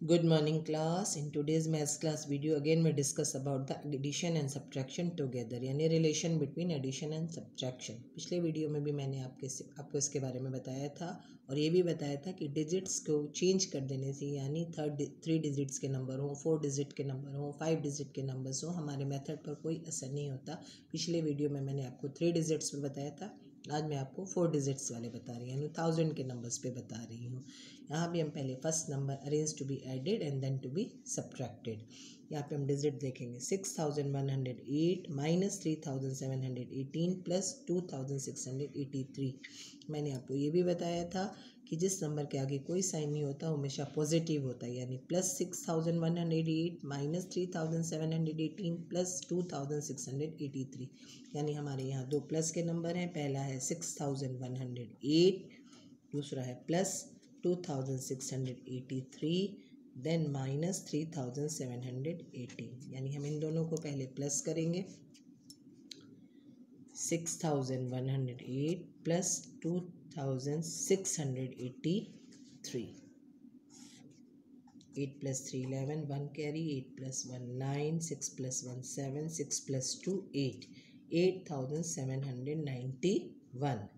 Good morning, class. In today's maths class video, again, we discuss about the addition and subtraction together, यानी relation between addition and subtraction. पिछले video में भी मैंने आपके आपको इसके बारे में बताया था, और ये भी बताया था कि डिजिट्स को चेंज कर देने से, यानी थर्ड थ्री डिजिट्स के नंबर हो फोर डिजिट के नंबर हो फाइव डिजिट के नंबर्स हो, हमारे मेथड पर कोई असर नहीं होता पिछले वीडियो में मैंने आपको थ्री डिजिट्स पर बताया था आज मैं आपको फोर डिजिट्स वाले बता रही हूँ थाउज़ेंड के नंबर्स पे बता रही हूँ। यहाँ भी हम पहले first number arrange to be added and then to be subtracted यहाँ पे हम डिजिट देखेंगे six thousand one hundred eight minus three thousand seven hundred eighteen plus two thousand six hundred eighty three मैंने आपको ये भी बताया था कि जिस नंबर के आगे कोई साइन नहीं होता, हमेशा पॉजिटिव होता है। यानी plus six thousand one hundred eight minus three thousand seven hundred eighteen plus two thousand six hundred eighty three यानी हमारे यहाँ दो प्लस के नंबर हैं। पहला है six thousand one hundred eight दूसरा है plus two thousand six hundred eighty three then minus three thousand seven hundred eighteen यानी हम इन दोनों को पहले प्लस करेंगे। Six thousand one hundred eight plus two thousand six hundred eighty three. Eight plus three eleven, one carry, eight plus one nine, six plus one seven, six plus two eight. Eight thousand seven hundred ninety one.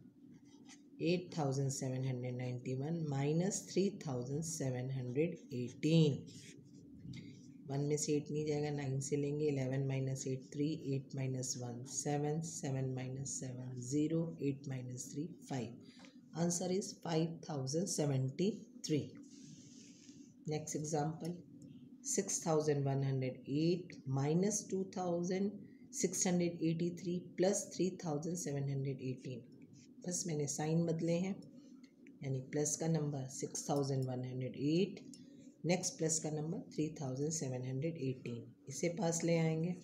Eight thousand seven hundred ninety one minus three thousand seven hundred eighteen. One में से eight नहीं जाएगा nine से लेंगे eleven minus eight three eight minus one seven seven minus seven zero eight minus three five answer is five thousand seventy three next example six thousand one hundred eight minus two thousand six hundred eighty three plus three thousand seven hundred eighteen बस मैंने sign बदले हैं, यानी plus का number six thousand one hundred eight next plus का number three thousand seven hundred eighteen इसे पास ले आएँगे।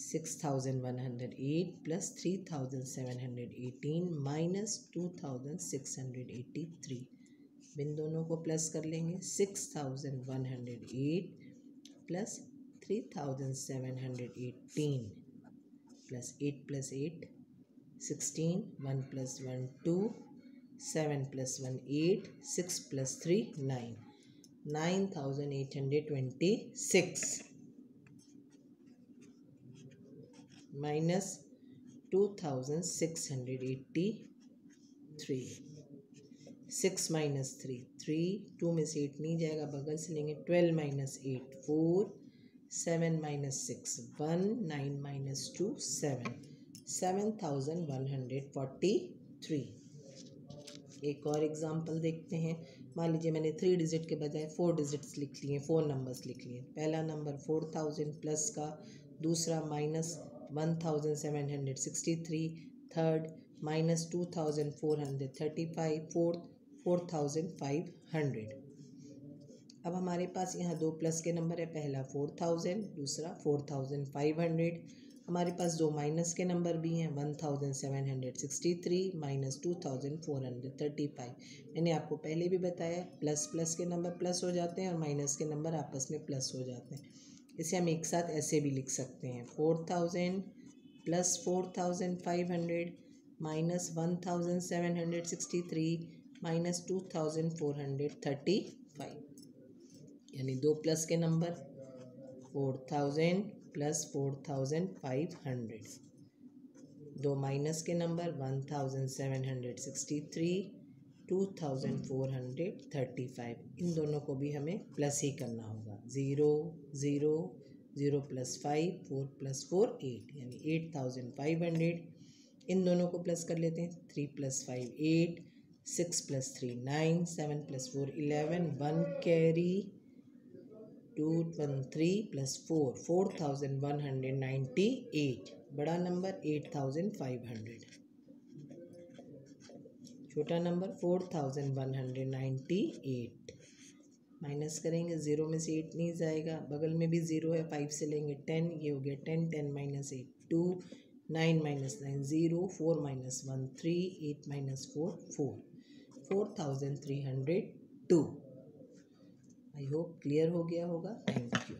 Six thousand one hundred eight plus three thousand seven hundred eighteen minus two thousand six hundred eighty three इन दोनों को plus कर लेंगे। Six thousand one hundred eight plus three thousand seven hundred eighteen plus eight plus eight sixteen one plus one two seven plus one eight, six plus three nine. Nine thousand eight hundred twenty six. Minus two thousand six hundred eighty three. Six minus three three. Two में से eight नहीं जाएगा, बगल से लेंगे twelve minus eight, four. Seven minus six, one. Nine minus two, seven. Seven thousand one hundred forty three. एक और example देखते हैं। मान लीजिए मैंने थ्री डिजिट के बजाय फोर डिजिट्स लिख लिए फोर नंबर्स लिख लिए पहला नंबर फोर थाउज़ेंड प्लस का, दूसरा minus one thousand seven hundred sixty three third minus two thousand four hundred thirty five fourth four thousand five hundred अब हमारे पास यहाँ दो प्लस के नंबर है, पहला फोर थाउज़ेंड दूसरा फोर थाउज़ेंड फाइव हंड्रेड हमारे पास दो माइनस के नंबर भी हैं one thousand seven hundred sixty three minus two thousand four hundred thirty five मैंने आपको पहले भी बताया प्लस प्लस के नंबर प्लस हो जाते हैं और माइनस के नंबर आपस में प्लस हो जाते हैं। इसे हम एक साथ ऐसे भी लिख सकते हैं four thousand plus four thousand five hundred minus one thousand seven hundred sixty three minus two thousand four hundred thirty five यानी दो प्लस के number four thousand plus four thousand five hundred दो माइनस के number one thousand seven hundred sixty three two thousand four hundred thirty five इन दोनों को भी हमें plus ही करना होगा। Zero zero zero plus five four plus four eight यानी एट थाउज़ेंड फाइव हंड्रेड इन दोनों को प्लस कर लेते हैं। Three plus five eight six plus three nine seven plus four eleven one carry two one three plus four four thousand one hundred ninety eight बड़ा number eight thousand five hundred छोटा number four thousand one hundred ninety eight minus करेंगे zero में से eight नहीं जाएगा. बगल में भी ज़ीरो है फाइव से लेंगे टेन ये हो गया ten ten minus eight two nine minus nine zero four minus one three eight minus four four four thousand three hundred two I hope clear हो गया होगा। Thank you